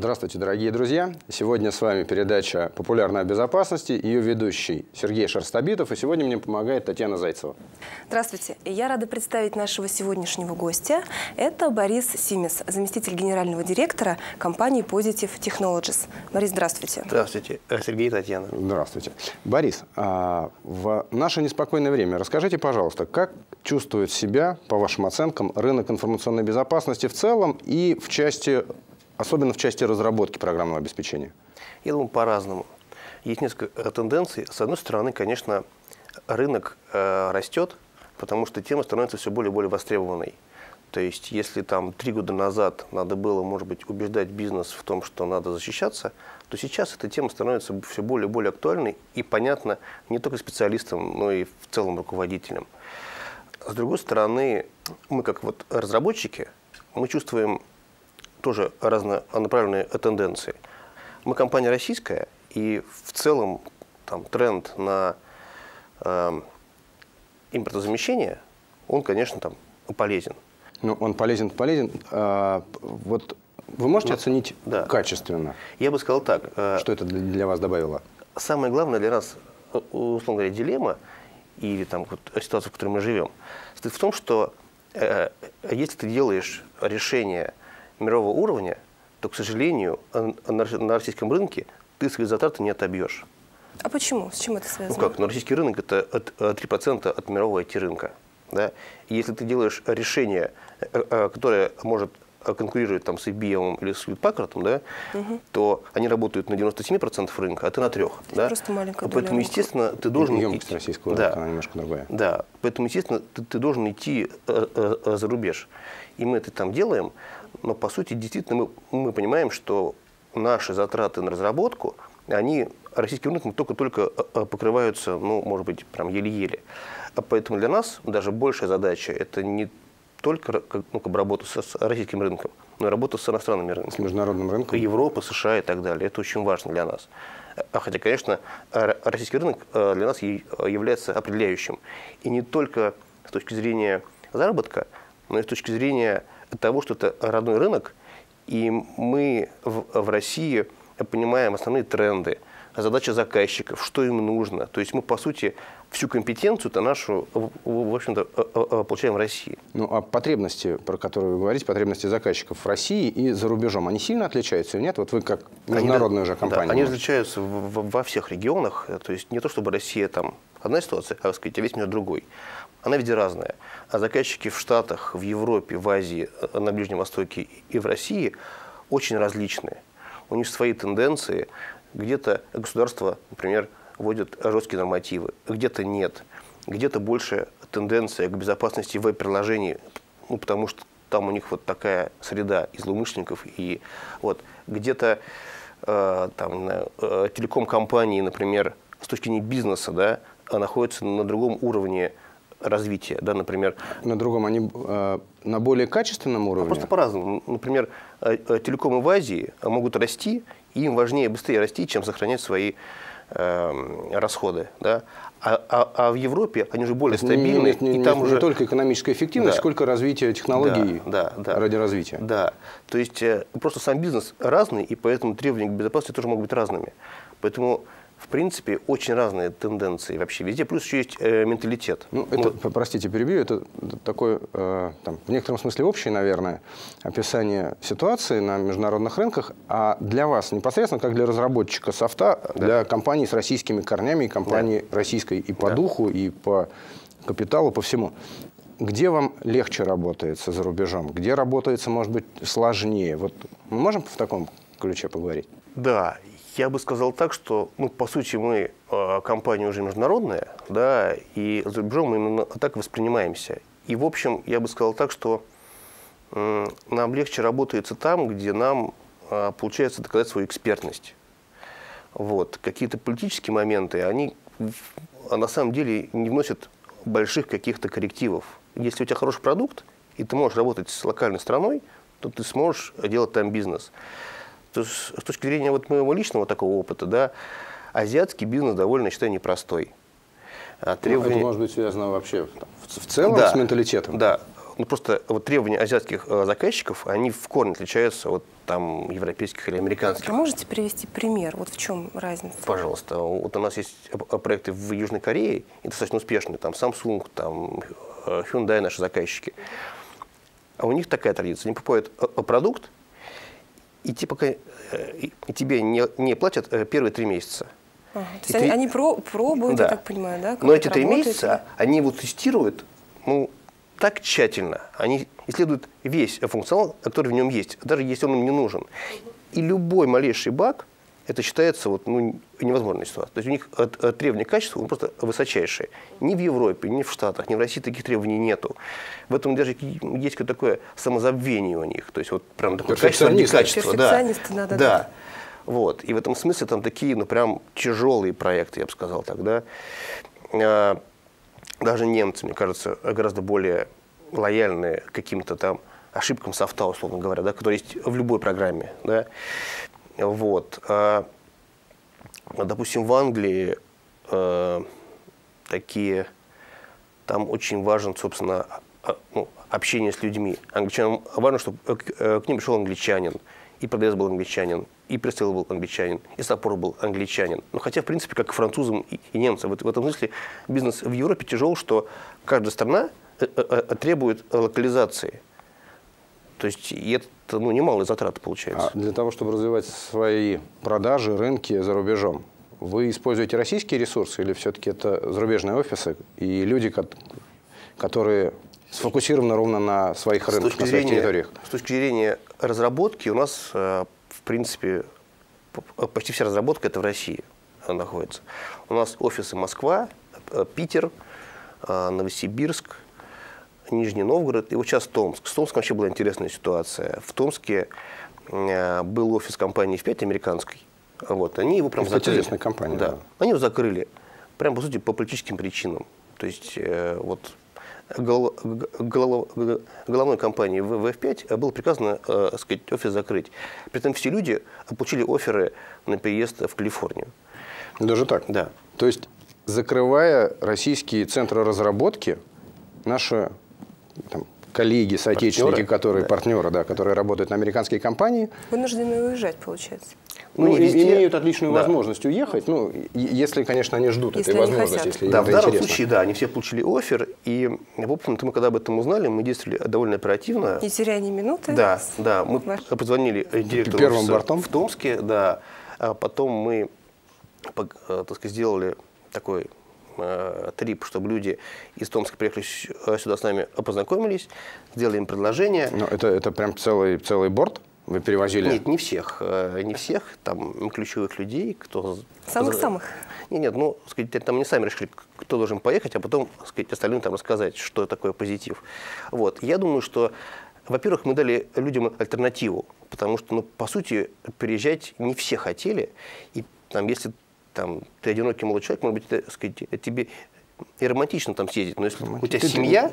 Здравствуйте, дорогие друзья! Сегодня с вами передача «Популярная безопасности», ее ведущий Сергей Шерстобитов, и сегодня мне помогает Татьяна Зайцева. Здравствуйте! Я рада представить нашего сегодняшнего гостя. Это Борис Симес, заместитель генерального директора компании Positive Technologies. Борис, здравствуйте! Здравствуйте, э, Сергей и Татьяна. Здравствуйте. Борис, а в наше неспокойное время расскажите, пожалуйста, как чувствует себя, по вашим оценкам, рынок информационной безопасности в целом и в части особенно в части разработки программного обеспечения? Я думаю, по-разному. Есть несколько тенденций. С одной стороны, конечно, рынок э, растет, потому что тема становится все более и более востребованной. То есть, если там три года назад надо было, может быть, убеждать бизнес в том, что надо защищаться, то сейчас эта тема становится все более и более актуальной и понятна не только специалистам, но и в целом руководителям. С другой стороны, мы как вот разработчики, мы чувствуем тоже разнонаправленные тенденции. Мы компания российская, и в целом там, тренд на э, импортозамещение, он, конечно, там полезен. Ну, он полезен, полезен. А, вот вы можете ну, оценить да. качественно? Я бы сказал так. Э, что это для вас добавило? Самое главное для нас, э, условно говоря, дилемма или там вот, ситуация, в которой мы живем, состоит в том, что э, если ты делаешь решение мирового уровня, то, к сожалению, на российском рынке ты свои затраты не отобьешь. А почему? С чем это связано? Ну как, на российский рынок это от, 3% от мирового IT-рынка. Да? И если ты делаешь решение, э, э, которое может конкурировать там, с IBM или с Packard, да, угу. то они работают на 97% рынка, а ты на 3%. Да? Просто маленькая Поэтому, доля естественно, ты должен... Емкость идти... российского рынка, да. она немножко другая. Да, поэтому, естественно, ты, ты должен идти э, э, за рубеж. И мы это там делаем, но по сути действительно мы, мы понимаем, что наши затраты на разработку, они российским рынком только-только э, э, покрываются, ну, может быть, прям еле-еле. А поэтому для нас даже большая задача – это не только ну, как бы работа с, российским рынком, но и работа с иностранными рынками. С международным рынком? Европа, США и так далее. Это очень важно для нас. А хотя, конечно, российский рынок э, для нас является определяющим. И не только с точки зрения заработка, но и с точки зрения того, что это родной рынок, и мы в, в России понимаем основные тренды, задача заказчиков, что им нужно. То есть мы, по сути, всю компетенцию-то нашу, в общем-то, э, э, э, получаем в России. Ну, а потребности, про которые вы говорите, потребности заказчиков в России и за рубежом, они сильно отличаются или нет? Вот вы как международная они, уже компания. Да, они различаются во всех регионах. То есть не то, чтобы Россия там одна ситуация, а, сказать, а весь мир другой. Она везде разная. А заказчики в Штатах, в Европе, в Азии, на Ближнем Востоке и в России очень различные. У них свои тенденции. Где-то государство, например, вводит жесткие нормативы, где-то нет. Где-то больше тенденция к безопасности веб-приложений, ну, потому что там у них вот такая среда и злоумышленников. И вот где-то э, там, э, телеком-компании, например, с точки зрения бизнеса, да, находятся на другом уровне развития, да, например. На другом они э, на более качественном уровне? просто по-разному. Например, э, э, телекомы в Азии могут расти, и им важнее быстрее расти, чем сохранять свои э, расходы, да. А, а, а в Европе они уже более стабильны. Не, не, не, и там не, уже... не только экономическая эффективность, да. сколько развитие технологий да, да, ради развития. Да, то есть э, просто сам бизнес разный, и поэтому требования к безопасности тоже могут быть разными. Поэтому в принципе, очень разные тенденции вообще везде. Плюс еще есть э, менталитет. Ну, это, вот. простите, перебью, это такое, э, там, в некотором смысле общее, наверное, описание ситуации на международных рынках. А для вас непосредственно, как для разработчика софта, да. для компаний с российскими корнями, компании да. российской и по да. духу, и по капиталу, по всему, где вам легче работается за рубежом? Где работается, может быть, сложнее? Вот мы можем в таком ключе поговорить? Да, я бы сказал так, что, ну, по сути, мы э, компания уже международная, да, и за рубежом мы именно так воспринимаемся. И, в общем, я бы сказал так, что нам легче работается там, где нам э, получается доказать свою экспертность. Вот. Какие-то политические моменты, они на самом деле не вносят больших каких-то коррективов. Если у тебя хороший продукт, и ты можешь работать с локальной страной, то ты сможешь делать там бизнес. То с точки зрения вот моего личного такого опыта, да, азиатский бизнес довольно, считаю, непростой. А требования... ну, это может быть связано вообще в целом да, с менталитетом? Да. ну, просто вот требования азиатских э, заказчиков, они в корне отличаются от там европейских или американских. А можете привести пример? Вот в чем разница? Пожалуйста. Вот у нас есть э, проекты в Южной Корее, и достаточно успешные, там Samsung, там э, Hyundai наши заказчики. А у них такая традиция. Они покупают э, продукт, и, те пока, и тебе не, не платят первые три месяца. Ага. То есть они, ты... они про, пробуют, да. я так понимаю, да? Но эти три месяца они его тестируют, ну, так тщательно, они исследуют весь функционал, который в нем есть, даже если он им не нужен. И любой малейший баг, это считается вот, ну, невозможной ситуацией. То есть у них от, от требования качества просто высочайшие. Ни в Европе, ни в Штатах, ни в России таких требований нету. В этом даже есть какое-то такое самозабвение у них. То есть вот прям такое качество, не качество. Да. да, да. да. Вот. И в этом смысле там такие, ну, прям тяжелые проекты, я бы сказал тогда. А, даже немцы, мне кажется, гораздо более лояльны к каким-то там ошибкам софта, условно говоря, да, которые есть в любой программе. Да. Вот. А, допустим, в Англии э, такие, там очень важен, собственно, а, ну, общение с людьми. Англичанам важно, чтобы к ним пришел англичанин, и продавец был англичанин, и пресейл был англичанин, и саппор был англичанин. Но хотя, в принципе, как и французам и, немцам. В, этом смысле бизнес в Европе тяжел, что каждая страна э, э, э, требует локализации. То есть и это ну, немалые затраты получается. А для того, чтобы развивать свои продажи, рынки за рубежом, вы используете российские ресурсы или все-таки это зарубежные офисы и люди, которые сфокусированы ровно на своих рынках, на своих территориях? С точки зрения разработки у нас в принципе, почти вся разработка это в России находится. У нас офисы Москва, э, Питер, э, Новосибирск, Нижний Новгород и вот сейчас Томск. С Томском вообще была интересная ситуация. В Томске э, был офис компании F5 американской. Вот, они его прям это закрыли. интересная компания. Да. да. Они его закрыли. Прям, по сути, по политическим причинам. То есть, вот головной компании ВФ5 было приказано э, сказать, офис закрыть. При этом все люди получили оферы на переезд в Калифорнию. Даже так? Да. То есть, закрывая российские центры разработки, наши там, коллеги, соотечественники, партнеры, которые, да. партнеры, да, которые работают на американские компании. Вынуждены уезжать, получается. Ну, ну везде... имеют отличную да. возможность уехать, ну, если, конечно, они ждут если этой они возможности. Если да, в данном интересно. случае, да, они все получили офер, и, в общем-то, мы когда об этом узнали, мы действовали довольно оперативно. Не теряя ни минуты? Да, да, мы Ваш... позвонили директору Первым бортом? в Томске, да, а потом мы, э, так сказать, сделали такой э, трип, чтобы люди из Томска приехали сюда с нами, познакомились, сделали им предложение. Но это, это прям целый, целый борт? Вы перевозили? Нет, не всех. Э, не всех. Там ключевых людей, кто... Самых-самых? Нет, нет, ну, сказать, там не сами решили, кто должен поехать, а потом, сказать, остальным там рассказать, что такое позитив. Вот. Я думаю, что, во-первых, мы дали людям альтернативу, потому что, ну, по сути, переезжать не все хотели. И там, если там, ты одинокий молодой человек, может быть, это, сказать, тебе и романтично там съездить, но если у тебя семья,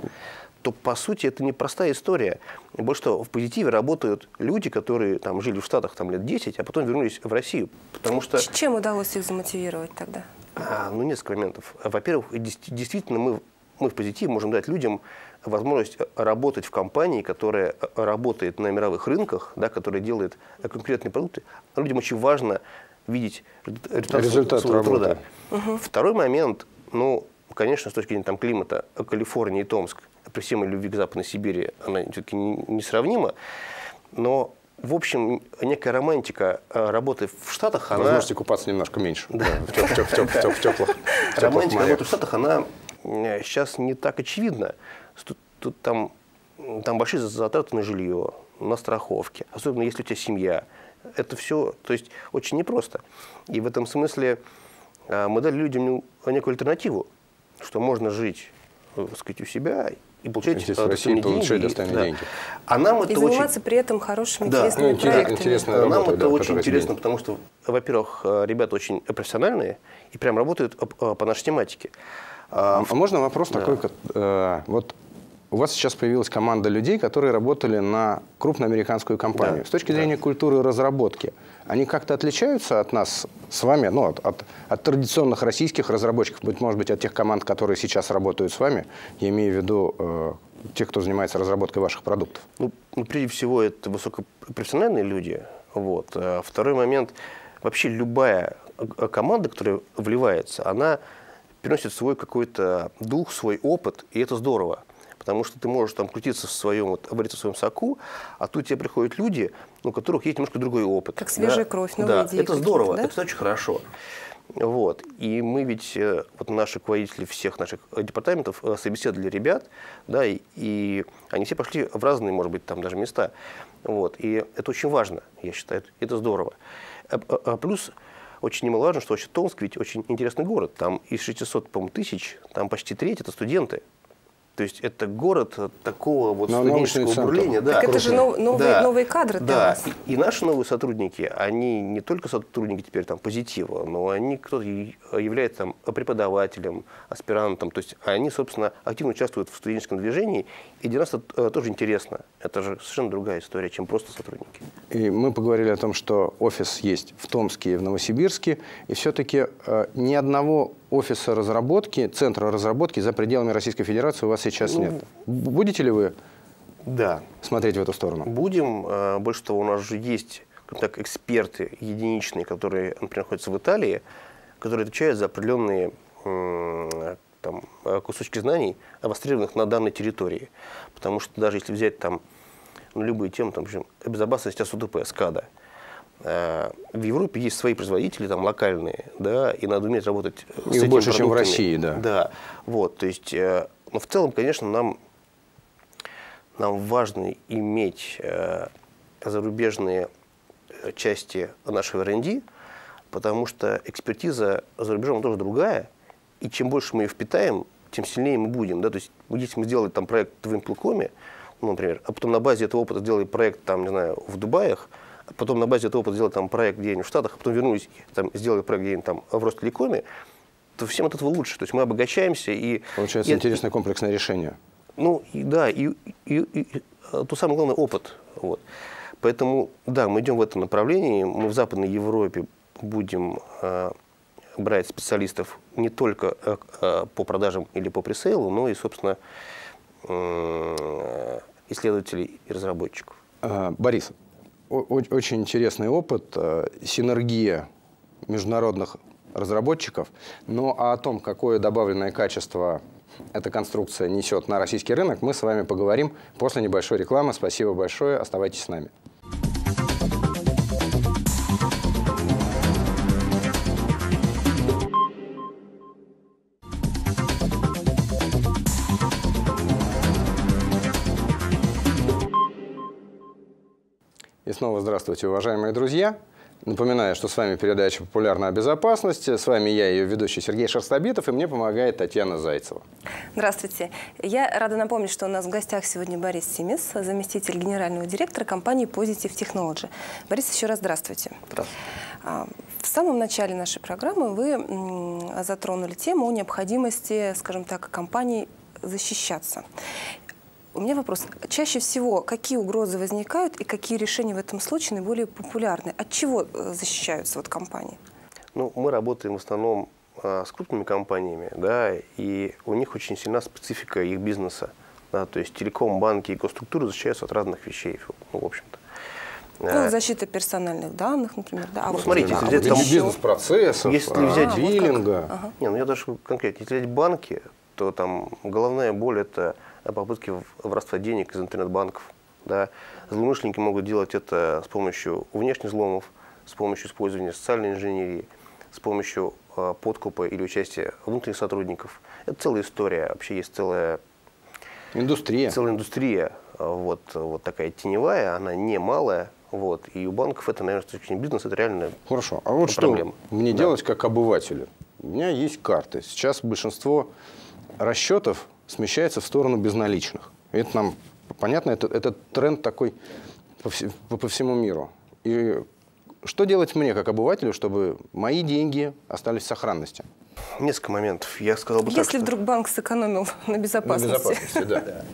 то по сути это непростая история. Больше того, в позитиве работают люди, которые там жили в Штатах там, лет 10, а потом вернулись в Россию. Потому что... Чем удалось их замотивировать тогда? А, ну, несколько моментов. Во-первых, действительно мы, мы в позитиве можем дать людям возможность работать в компании, которая работает на мировых рынках, да, которая делает конкретные продукты. Людям очень важно видеть результат, результат своего труда. Угу. Второй момент, ну, конечно, с точки зрения там, климата, Калифорния и Томск – при всей моей любви к Западной Сибири, она все-таки несравнима. Но в общем, некая романтика э, работы в Штатах, она... Возможности купаться немножко меньше. Да. В теплых Романтика работы в Штатах, она сейчас не так очевидна. Тут, тут там, там большие затраты на жилье, на страховки. Особенно если у тебя семья. Это все, то есть, очень непросто. И в этом смысле э, мы дали людям некую альтернативу, что можно жить, так сказать, у себя и получать Здесь в России получать достойные да. деньги. А нам это и заниматься очень... при этом хорошими, да. интересными ну, проектами. Интересная работа, нам это да, очень интересно, изменит. потому что, во-первых, э, ребята очень профессиональные и прям работают э, по нашей тематике. А, а можно вопрос да. такой? Э, вот у вас сейчас появилась команда людей, которые работали на крупную американскую компанию. Да. С точки зрения да. культуры разработки, они как-то отличаются от нас с вами, ну, от, от, от традиционных российских разработчиков, быть может быть, от тех команд, которые сейчас работают с вами, я имею в виду э, тех, кто занимается разработкой ваших продуктов? Ну, ну прежде всего, это высокопрофессиональные люди. Вот. А второй момент, вообще любая команда, которая вливается, она приносит свой какой-то дух, свой опыт, и это здорово. Потому что ты можешь там крутиться в своем, вот, вариться в своем соку, а тут тебе приходят люди, у которых есть немножко другой опыт. Как свежая да? кровь, новые да, идеи это здорово, да? это очень хорошо. Вот. И мы ведь, э, вот наши руководители всех наших э, департаментов э, собеседовали ребят, да, и, и они все пошли в разные, может быть, там даже места. Вот. И это очень важно, я считаю, это здорово. А, а, а плюс очень немаловажно, что вообще Томск ведь очень интересный город. Там из 600, по тысяч, там почти треть – это студенты. То есть это город такого вот Но студенческого управления. Да. Так это же нов, новые, да. новые кадры для да. вас. И, и наши новые сотрудники, они не только сотрудники теперь там позитива, но они кто-то является там преподавателем, аспирантом. То есть они, собственно, активно участвуют в студенческом движении. И для нас это э, тоже интересно. Это же совершенно другая история, чем просто сотрудники. И мы поговорили о том, что офис есть в Томске и в Новосибирске. И все-таки э, ни одного офиса разработки, центра разработки за пределами Российской Федерации у вас сейчас ну, нет. Будете ли вы да. смотреть в эту сторону? Будем. А, больше того, у нас же есть так, эксперты единичные, которые, например, находятся в Италии, которые отвечают за определенные там, кусочки знаний, востребованных на данной территории. Потому что даже если взять там ну, любые темы, там, безопасность СУДП, СКАДА, Э, в Европе есть свои производители, там локальные, да, и надо уметь работать Их с этими больше, продуктами. чем в России, да. Да, вот, то есть, э, но в целом, конечно, нам, нам важно иметь э, зарубежные части нашего R&D, потому что экспертиза за рубежом тоже другая, и чем больше мы ее впитаем, тем сильнее мы будем. Да? То есть, если мы сделали там проект в Имплукоме, ну, например, а потом на базе этого опыта сделали проект там, не знаю, в Дубаях, потом на базе этого опыта сделать там проект где-нибудь в Штатах, а потом вернулись, там, сделали проект где-нибудь там в Ростелекоме, то всем от этого лучше. То есть мы обогащаемся. И, Получается и, интересное комплексное решение. Ну, и, да, и, и, и, а, то самое главное – опыт. Вот. Поэтому, да, мы идем в этом направлении. Мы в Западной Европе будем э, брать специалистов не только э, э, по продажам или по пресейлу, но и, собственно, э, исследователей и разработчиков. Борис, очень интересный опыт, э, синергия международных разработчиков. Но о том, какое добавленное качество эта конструкция несет на российский рынок, мы с вами поговорим после небольшой рекламы. Спасибо большое, оставайтесь с нами. И снова здравствуйте, уважаемые друзья. Напоминаю, что с вами передача «Популярная безопасность». С вами я, ее ведущий Сергей Шерстобитов, и мне помогает Татьяна Зайцева. Здравствуйте. Я рада напомнить, что у нас в гостях сегодня Борис Симис, заместитель генерального директора компании Positive Technology. Борис, еще раз здравствуйте. Здравствуйте. А, в самом начале нашей программы вы затронули тему необходимости, скажем так, компании защищаться. У меня вопрос. Чаще всего какие угрозы возникают и какие решения в этом случае наиболее популярны? От чего э, защищаются вот компании? Ну, мы работаем в основном а, с крупными компаниями, да, и у них очень сильна специфика их бизнеса. Да, то есть телеком, банки и госструктуры защищаются от разных вещей, ну, в общем-то. Ну, а, защита персональных данных, например. Да. А ну, вот смотрите, если взять там бизнес-процессов, если а, взять биллинга. Вот ага. Не, ну я даже конкретно, если взять банки, то там головная боль – это попытки воровства денег из интернет-банков. Да. Злоумышленники могут делать это с помощью внешних взломов, с помощью использования социальной инженерии, с помощью э, подкупа или участия внутренних сотрудников. Это целая история. Вообще есть целая индустрия. Целая индустрия. Вот, вот такая теневая, она не малая. Вот. И у банков это, наверное, с точки зрения бизнеса, это реально Хорошо. А вот проблема. что мне да. делать как обывателю? У меня есть карты. Сейчас большинство расчетов смещается в сторону безналичных. Это нам понятно, это, это тренд такой по, вс по, по всему миру. И что делать мне, как обывателю, чтобы мои деньги остались в сохранности? Несколько моментов. Я сказал бы Если так, вдруг банк сэкономил на безопасности. На безопасности, да.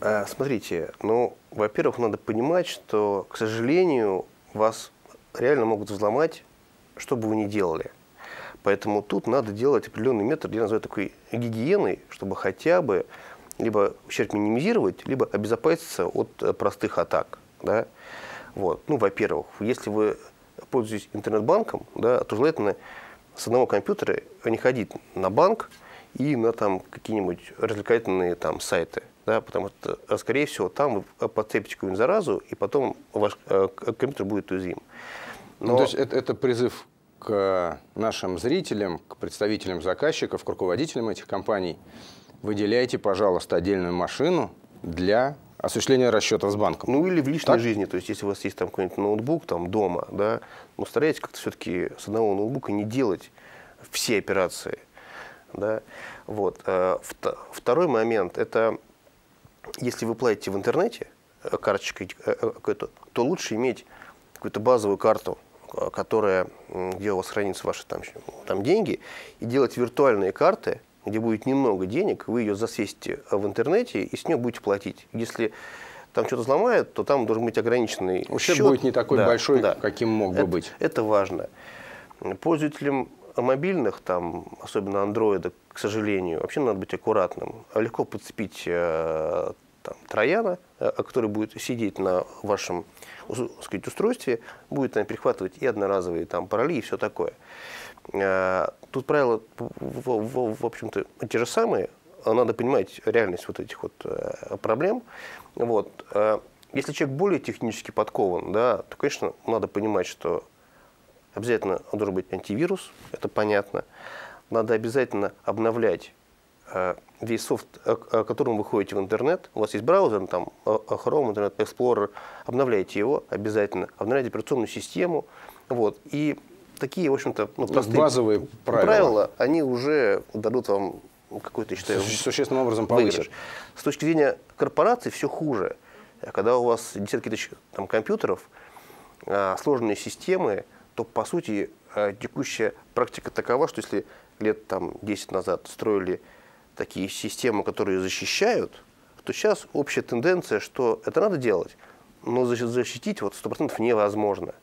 А, смотрите, ну, во-первых, надо понимать, что, к сожалению, вас реально могут взломать, что бы вы ни делали. Поэтому тут надо делать определенный метод, я называю такой гигиеной, чтобы хотя бы либо ущерб минимизировать, либо обезопаситься от э, простых атак. Да? Вот. Ну, во-первых, если вы пользуетесь интернет-банком, да, то желательно с одного компьютера не ходить на банк и на там какие-нибудь развлекательные там сайты. Да, потому что, э, скорее всего, там вы подцепите какую-нибудь заразу, и потом ваш э, компьютер будет уязвим. Но... Ну, то есть это, это призыв к нашим зрителям, к представителям заказчиков, к руководителям этих компаний. Выделяйте, пожалуйста, отдельную машину для осуществления расчетов с банком. Ну или в личной так? жизни, то есть если у вас есть там какой-нибудь ноутбук там дома, да, ну старайтесь как-то все-таки с одного ноутбука не делать все операции, да. Вот. Э, второй момент – это если вы платите в интернете э, карточкой э, то лучше иметь какую-то базовую карту, которая, где у вас хранятся ваши там, там деньги, и делать виртуальные карты, где будет немного денег, вы ее засвесите в интернете и с нее будете платить. Если там что-то взломают, то там должен быть ограниченный Ущерб счет. будет не такой да, большой, да. каким мог бы это, быть. Это важно. Пользователям мобильных, там, особенно андроида, к сожалению, вообще надо быть аккуратным. Легко подцепить э, там, трояна, э, который будет сидеть на вашем сказать, устройстве, будет там, перехватывать и одноразовые там, пароли и все такое. Э, тут правила, в, в, общем-то, те же самые. Надо понимать реальность вот этих вот э, проблем. Вот. Э, если человек более технически подкован, да, то, конечно, надо понимать, что обязательно должен быть антивирус, это понятно. Надо обязательно обновлять весь софт, которым вы ходите в интернет. У вас есть браузер, там Chrome, Internet Explorer, обновляйте его обязательно, обновляйте операционную систему. Вот, и такие, в общем-то, ну, простые базовые правила. правила, они уже дадут вам какой-то, считаю, существенным образом выигрыш. С точки зрения корпораций все хуже. Когда у вас десятки тысяч там, компьютеров, сложные системы, то, по сути, текущая практика такова, что если лет там, 10 назад строили такие системы, которые защищают, то сейчас общая тенденция, что это надо делать, но защитить вот 100% невозможно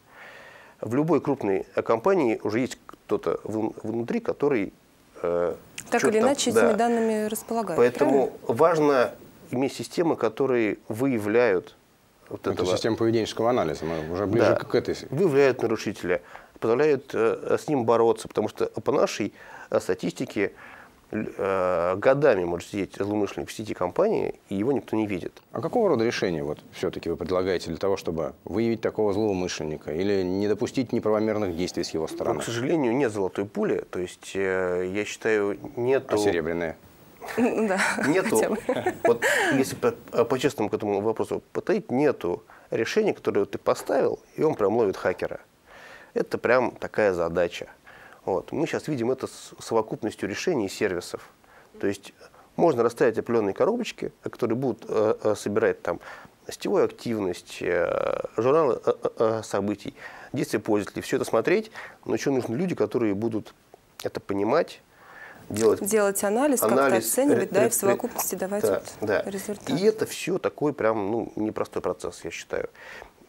в любой крупной э, компании уже есть кто-то внутри, который... Э, так или иначе там, этими да. данными располагает. Поэтому правильно? важно иметь системы, которые выявляют вот это этого. система поведенческого анализа, мы уже ближе да, к этой. Выявляют нарушителя, позволяют э, с ним бороться, потому что по нашей э, статистике годами может сидеть злоумышленник в сети компании, и его никто не видит. А какого рода решения вот все-таки вы предлагаете для того, чтобы выявить такого злоумышленника или не допустить неправомерных действий с его стороны? Ну, к сожалению, нет золотой пули. То есть, э, я считаю, нету... А серебряная? Да. Нету, вот если по-честному к этому вопросу подойти, нету решения, которое ты поставил, и он прям ловит хакера. Это прям такая задача. Вот. Мы сейчас видим это с совокупностью решений и сервисов. То есть можно расставить определенные коробочки, которые будут э, э, собирать там сетевую активность, э, журналы событий, действия пользователей, все это смотреть, но еще нужны люди, которые будут это понимать, делать, делать анализ, анализ как-то оценивать, да, и в совокупности давать да, вот да. результат. И это все такой прям ну, непростой процесс, я считаю.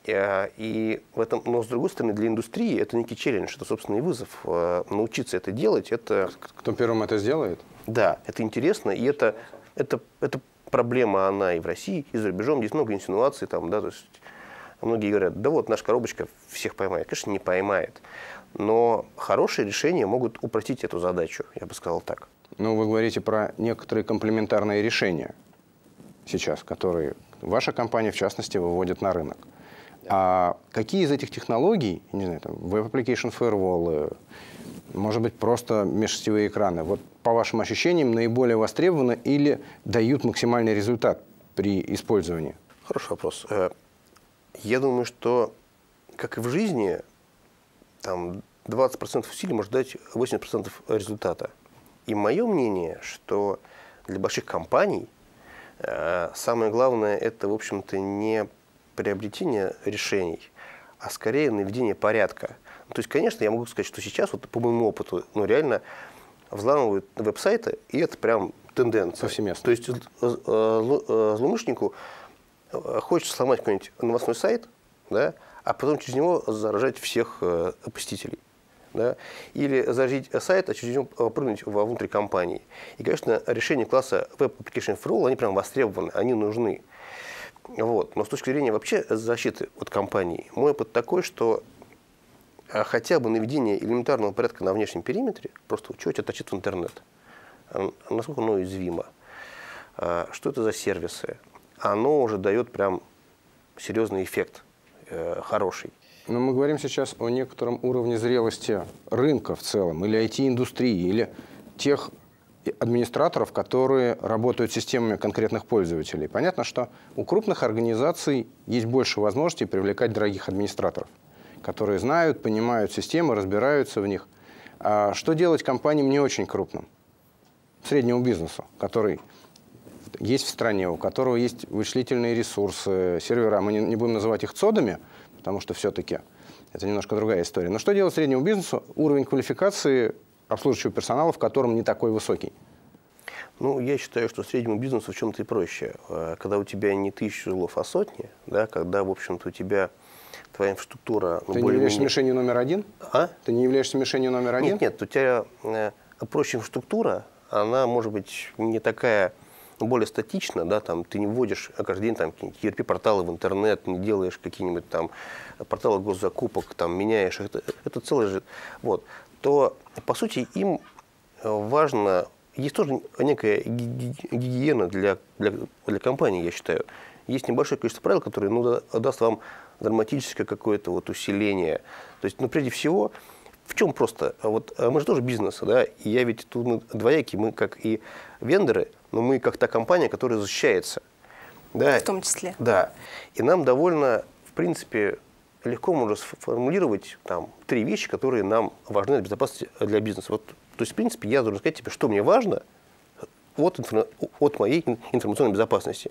Э, и в этом, но с другой стороны, для индустрии это некий челлендж, это собственный вызов. Э, научиться это делать, это... Кто первым это сделает? Да, это интересно, и это, это, это проблема, она и в России, и за рубежом. Здесь много инсинуаций, там, да, то есть многие говорят, да вот, наша коробочка всех поймает. Конечно, не поймает. Но хорошие решения могут упростить эту задачу, я бы сказал так. Ну, вы говорите про некоторые комплементарные решения сейчас, которые ваша компания, в частности, выводит на рынок. А какие из этих технологий, не знаю, там, Web Application Firewall, э, может быть, просто межсетевые экраны, вот по вашим ощущениям, наиболее востребованы или дают максимальный результат при использовании? Хороший вопрос. Э, я думаю, что, как и в жизни, там 20% усилий может дать 80% результата. И мое мнение, что для больших компаний э, самое главное это, в общем-то, не приобретение решений, а скорее наведение порядка. Ну, то есть, конечно, я могу сказать, что сейчас, вот по моему опыту, ну, реально взламывают веб-сайты, и это прям тенденция. Повсеместно. То есть э, э, злоумышленнику э, хочется сломать какой-нибудь новостной сайт, да, а потом через него заражать всех посетителей. да, или зажить сайт, а через него прыгнуть внутрь компании. И, конечно, решения класса Web Application for All, они прям востребованы, они нужны. Вот. Но с точки зрения вообще защиты от компании, мой опыт такой, что а, хотя бы наведение элементарного порядка на внешнем периметре, просто что у тебя в интернет, а, насколько оно уязвимо, а, что это за сервисы, оно уже дает прям серьезный эффект, э, хороший. Но мы говорим сейчас о некотором уровне зрелости рынка в целом, или IT-индустрии, или тех администраторов, которые работают системами конкретных пользователей. Понятно, что у крупных организаций есть больше возможностей привлекать дорогих администраторов, которые знают, понимают системы, разбираются в них. А что делать компаниям не очень крупным? Среднему бизнесу, который есть в стране, у которого есть вычислительные ресурсы, сервера. Мы не, не будем называть их цодами, потому что все-таки это немножко другая история. Но что делать среднему бизнесу? Уровень квалификации обслуживающего персонала, в котором не такой высокий. Ну, я считаю, что среднему бизнесу в чем-то и проще. Э, когда у тебя не тысячи жилов, а сотни, да, когда, в общем-то, у тебя твоя инфраструктура... Ну, Ты не являешься мишенью номер один? А? Ты не являешься мишенью номер один? Нет, нет, у тебя э, проще инфраструктура, она, может быть, не такая более статично, да, там, ты не вводишь каждый день там ERP-порталы в интернет, не делаешь какие-нибудь там порталы госзакупок, там, меняешь это, это целый же, вот, то, по сути, им важно, есть тоже некая гигиена для, для, для компании, я считаю. Есть небольшое количество правил, которые ну, даст вам драматическое какое-то вот усиление. То есть, ну, прежде всего, в чем просто? Вот а мы же тоже бизнес, да, и я ведь тут мы двоякий, мы как и вендоры, но мы как та компания, которая защищается. Да, в том числе. Да. И нам довольно, в принципе, легко можно сформулировать там три вещи, которые нам важны для безопасности для бизнеса. Вот, то есть, в принципе, я должен сказать тебе, что мне важно от, инфо, от моей информационной безопасности.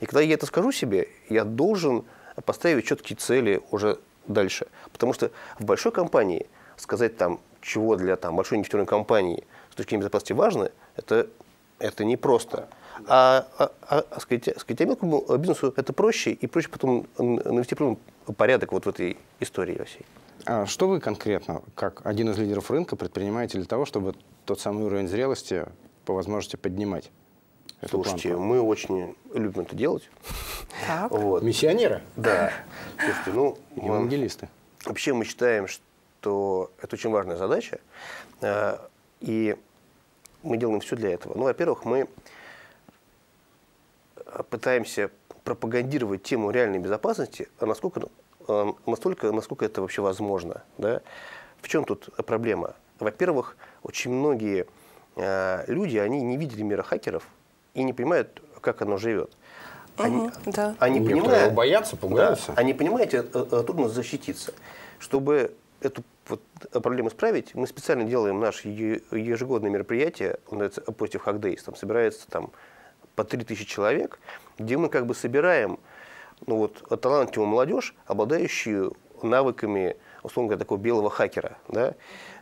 И когда я это скажу себе, я должен поставить четкие цели уже дальше. Потому что в большой компании сказать там, чего для там, большой нефтяной компании с точки зрения безопасности важно, это, это непросто. А, а, а, а сказать, сказать, а мелкому бизнесу это проще, и проще потом навести порядок вот в этой истории всей. А что вы конкретно, как один из лидеров рынка, предпринимаете для того, чтобы тот самый уровень зрелости по возможности поднимать? Слушайте, планку? мы очень любим это делать. Так. Вот. Миссионеры? Да. Слушайте, ну... Евангелисты. Вообще мы считаем, что что это очень важная задача, э, и мы делаем все для этого. Ну, во-первых, мы пытаемся пропагандировать тему реальной безопасности, а насколько, э, настолько, насколько это вообще возможно. Да? В чем тут проблема? Во-первых, очень многие э, люди, они не видели мира хакеров и не понимают, как оно живет. Они, угу, да. они понимают, боятся, пугаются. Да, они понимаете, трудно защититься. Чтобы эту вот проблему исправить, мы специально делаем наше ежегодное мероприятие, он называется Positive Hack Days, там собирается там по 3000 человек, где мы как бы собираем ну вот, талантливую молодежь, обладающую навыками, условно говоря, такого белого хакера. Да?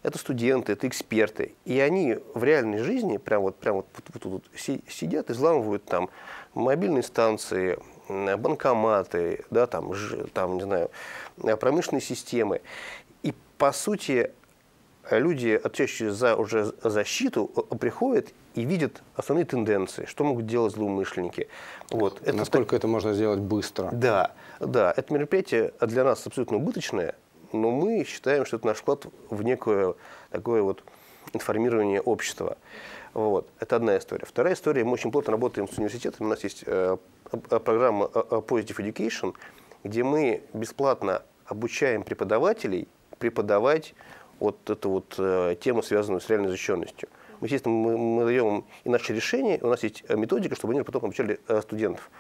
Это студенты, это эксперты. И они в реальной жизни прям вот, прям вот, вот, вот, вот сидят и взламывают там мобильные станции, банкоматы, да, там, ж, там, не знаю, промышленные системы по сути, люди, отвечающие за уже защиту, приходят и видят основные тенденции, что могут делать злоумышленники. Вот. Это Насколько так... это можно сделать быстро? Да, да. Это мероприятие для нас абсолютно убыточное, но мы считаем, что это наш вклад в некое такое вот информирование общества. Вот. Это одна история. Вторая история. Мы очень плотно работаем с университетами. У нас есть э, программа э, э, Positive Education, где мы бесплатно обучаем преподавателей преподавать вот эту вот э, тему, связанную с реальной защищенностью. Мы, естественно, мы, мы даем и наши решения, у нас есть э, методика, чтобы они потом обучали э, студентов.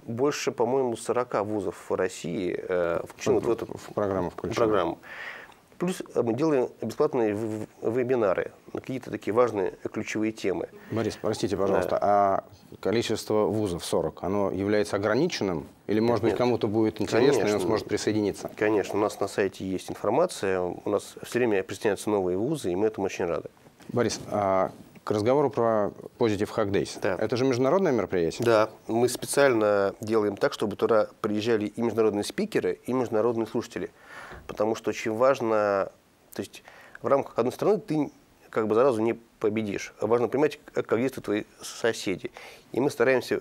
Больше, по-моему, 40 вузов в России э, включены в, в эту программу. Включены. программу. Плюс э, мы делаем бесплатные вебинары на какие-то такие важные ключевые темы. Борис, простите, пожалуйста, да. а количество вузов 40, оно является ограниченным? Или, может нет, быть, кому-то будет интересно, Конечно. и он сможет присоединиться? Конечно, у нас на сайте есть информация, у нас все время присоединяются новые вузы, и мы этому очень рады. Борис, а к разговору про Positive Hack Days. Да. Это же международное мероприятие? Да. Мы специально делаем так, чтобы туда приезжали и международные спикеры, и международные слушатели потому что очень важно, то есть в рамках одной страны ты как бы сразу не победишь. Важно понимать, как действуют твои соседи. И мы стараемся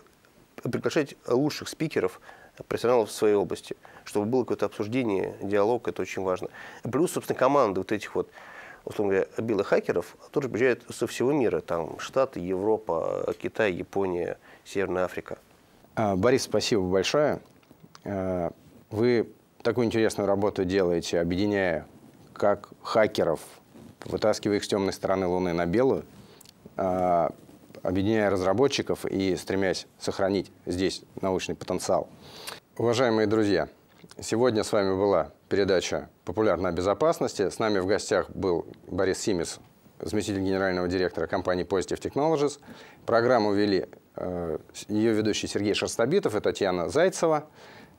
приглашать лучших спикеров, профессионалов в своей области, чтобы было какое-то обсуждение, диалог, это очень важно. Плюс, собственно, команды вот этих вот, условно говоря, белых хакеров тоже приезжают со всего мира. Там Штаты, Европа, Китай, Япония, Северная Африка. А, Борис, спасибо большое. А, вы такую интересную работу делаете, объединяя как хакеров, вытаскивая их с темной стороны Луны на белую, а, объединяя разработчиков и стремясь сохранить здесь научный потенциал. Уважаемые друзья, сегодня с вами была передача «Популярная безопасности». С нами в гостях был Борис Симис, заместитель генерального директора компании Positive Technologies. Программу вели э, ее ведущий Сергей Шерстобитов и Татьяна Зайцева.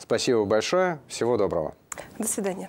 Спасибо большое. Всего доброго. До свидания.